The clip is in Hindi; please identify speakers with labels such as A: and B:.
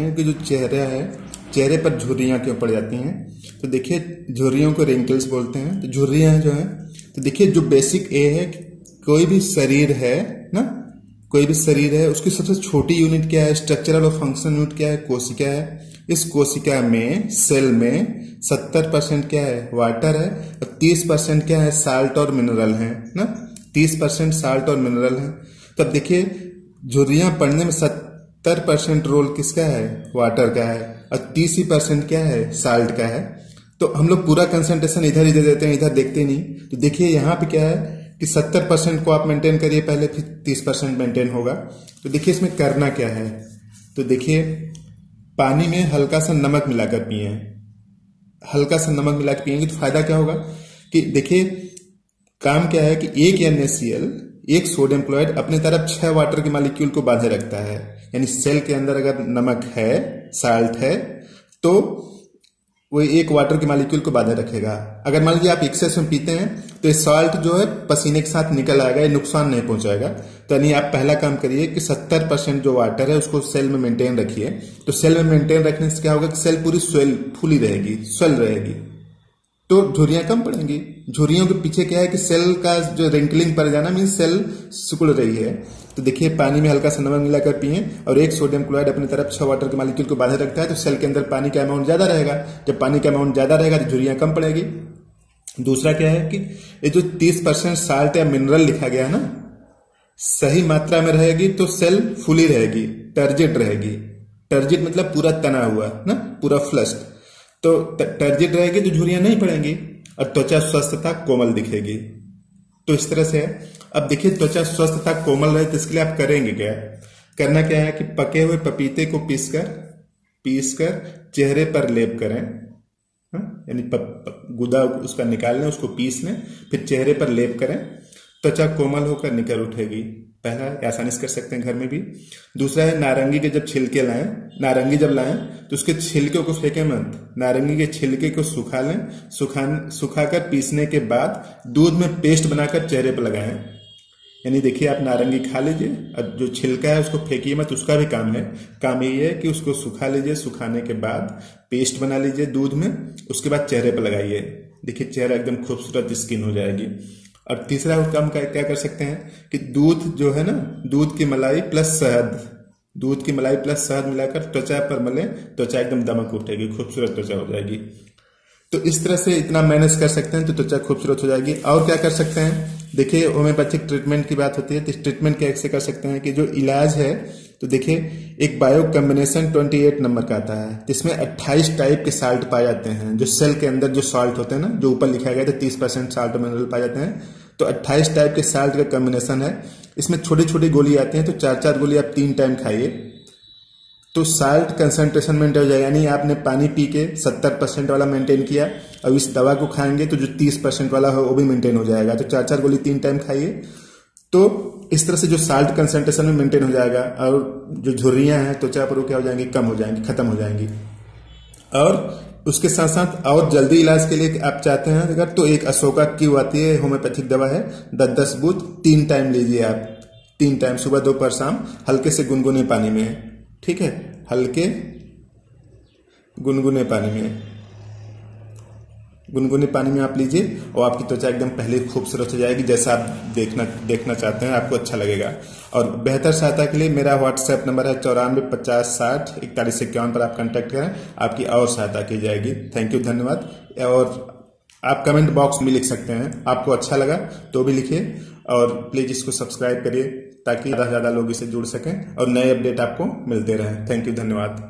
A: हैं कि जो चेहरा है, चेहरे पर झुर्रियाँ क्यों पड़ जाती हैं? तो देखिए, झुर्रियों को रिंकल्स बोलते हैं। तो झुर्रियाँ जो है तो देखिए, जो बेसिक ए है, कोई भी शरीर है, ना? कोई भी शरीर है, उसकी सबसे छोटी यूनिट क्या है? स्ट्रक्चरल और फ़ंक्शन यूनिट क्या है? कोशिका है। इस कोशिका में सेल में, सत्तर परसेंट क्या है? वाटर है। और तीस परसेंट क्या है? साल्ट और मिनरल है, ना? तीस परसेंट साल्ट और मिनरल है। तब देखिए, झुर्रियाँ पड़ने में सत्तर परसेंट रोल किसका है? वाटर का है। और तीस ही परसेंट क्या है? साल्ट का है। तो हम लोग पूरा कंसेंट्रेशन इधर इधर देते हैं, इधर देखते नहीं। तो देखिए यहाँ पे क्या है कि सत्तर परसेंट को आप मेंटेन करिए पहले, फिर तीस परसेंट मेंटेन होगा। तो देखिए इसमें करना क्या है। तो देखिए, पानी में हल्का सा नमक मिलाकर पिए। हल्का सा नमक मिला के पियेंगे तो फ़ायदा क्या होगा कि देखिए, काम क्या है कि एक एन एक सोडियम क्लोराइड अपने तरफ़ छह वाटर के मालिक्यूल को बांधे रखता है। यानी सेल के अंदर अगर नमक है साल्ट है तो वो एक वाटर के मालिक्यूल को बांधे रखेगा। अगर मान लीजिए आप एक्सेस में पीते हैं तो ये सॉल्ट जो है, पसीने के साथ निकल आएगा, ये नुकसान नहीं पहुंचाएगा। तो यानी आप पहला काम करिए कि 70 परसेंट जो वाटर है, उसको सेल में मेंटेन रखिए। तो सेल में मेंटेन रखने से क्या होगा कि सेल पूरी स्वेल फुली रहेगी स्वेल रहेगी। तो झुरियाँ कम पड़ेंगी। झुरियों के पीछे क्या है कि सेल का जो रिंकलिंग पड़ जाना मीन सेल सिकुड़ रही है। तो देखिए, पानी में हल्का सा नमक मिलाकर पिए और एक सोडियम क्लोराइड अपनी तरफ़ छह वाटर के मालिक्यूल को बाधे रखता है तो सेल के अंदर पानी का अमाउंट ज़्यादा रहेगा। जब पानी का अमाउंट ज़्यादा रहेगा तो झुरियाँ कम पड़ेगी। दूसरा क्या है कि ये जो तीस परसेंट साल्ट या मिनरल लिखा गया है ना, सही मात्रा में रहेगी तो सेल फुली रहेगी टर्जिट रहेगी। टर्जिट मतलब पूरा तना हुआ, ना? पूरा फ्लस्ट तो टर्जिट रहेगी तो झुरियाँ नहीं पड़ेंगी, और त्वचा स्वस्थता कोमल दिखेगी। तो इस तरह से है अब देखिए, त्वचा स्वस्थ तथा कोमल रहे तो इसके लिए आप करेंगे क्या? करना क्या है कि पके हुए पपीते को पीसकर पीसकर चेहरे पर लेप करें। हाँ? यानी गुदा उसका निकाल लें उसको पीस लें फिर चेहरे पर लेप करें। त्वचा कोमल होकर निकल उठेगी। पहला है, आसानी से कर सकते हैं घर में भी। दूसरा है, नारंगी के जब छिलके लाएँ, नारंगी जब लाएँ तो उसके छिलके को फेंके मत। नारंगी के छिलके को सुखा लें, सुखा, सुखाकर पीसने के बाद दूध में पेस्ट बनाकर चेहरे पर लगाएँ। यानी देखिए, आप नारंगी खा लीजिए, और जो छिलका है उसको फेंकिए मत, उसका भी काम है। काम यही है कि उसको सुखा लीजिए, सुखाने के बाद पेस्ट बना लीजिए दूध में, उसके बाद चेहरे पर लगाइए। देखिए, चेहरा एकदम खूबसूरत स्किन हो जाएगी। और तीसरा हुक्म का क्या कर सकते हैं कि दूध जो है ना, दूध की मलाई प्लस शहद, दूध की मलाई प्लस शहद मिलाकर त्वचा पर मले, त्वचा एकदम दमक उठेगी, खूबसूरत त्वचा हो जाएगी। तो इस तरह से इतना मैनेज कर सकते हैं तो त्वचा खूबसूरत हो जाएगी। और क्या कर सकते हैं? देखिए होम्योपैथिक ट्रीटमेंट की बात होती है तो ट्रीटमेंट कैसे कर सकते हैं कि जो इलाज है तो देखिए, एक बायो कम्बिनेशन 28 नंबर का आता है, जिसमें 28 टाइप के साल्ट पाए जाते हैं। जो सेल के अंदर जो साल्ट होते हैं ना, जो ऊपर लिखा गया था, तीस परसेंट साल्ट मिनरल पाए जाते हैं तो 28 टाइप के साल्ट का कम्बिनेशन है। इसमें छोटी छोटी गोली आती है तो चार चार गोली आप तीन टाइम खाइए। तो साल्ट कंसंट्रेशन मेंटेन हो जाएगा। यानी आपने पानी पी के सत्तर परसेंट वाला मेंटेन किया, अब इस दवा को खाएँगे तो जो तीस परसेंट वाला हो, वो भी मेंटेन हो जाएगा। तो चार चार गोली तीन टाइम खाइए। तो इस तरह से जो साल्ट कंसंट्रेशन में मेंटेन हो जाएगा, और जो झुर्रियाँ हैं, त्वचा पर क्या हो जाएँगी? कम हो जाएँगी, खत्म हो जाएँगी। और उसके साथ साथ और जल्दी इलाज के लिए आप चाहते हैं, अगर तो एक अशोका की आती है, होम्योपैथिक दवा है दस दस बूथ तीन टाइम लीजिए आप। तीन टाइम सुबह, दोपहर, शाम, हल्के से गुनगुने पानी में। ठीक है? हल्के गुनगुने पानी में। गुनगुने पानी में आप लीजिए और आपकी त्वचा एकदम पहले खूबसूरत हो जाएगी, जैसा आप देखना देखना चाहते हैं, आपको अच्छा लगेगा। और बेहतर सहायता के लिए मेरा व्हाट्सएप नंबर है चौरानवे पचास साठ इकतालीस इक्यावन पर आप कांटेक्ट करें, आपकी और सहायता की जाएगी। थैंक यू धन्यवाद। और आप कमेंट बॉक्स में लिख सकते हैं, आपको अच्छा लगा तो भी लिखिए और प्लीज़ इसको सब्सक्राइब करिए। ताकि ज़्यादा लोग इसे जुड़ सकें और नए अपडेट आपको मिलते रहें। थैंक यू धन्यवाद।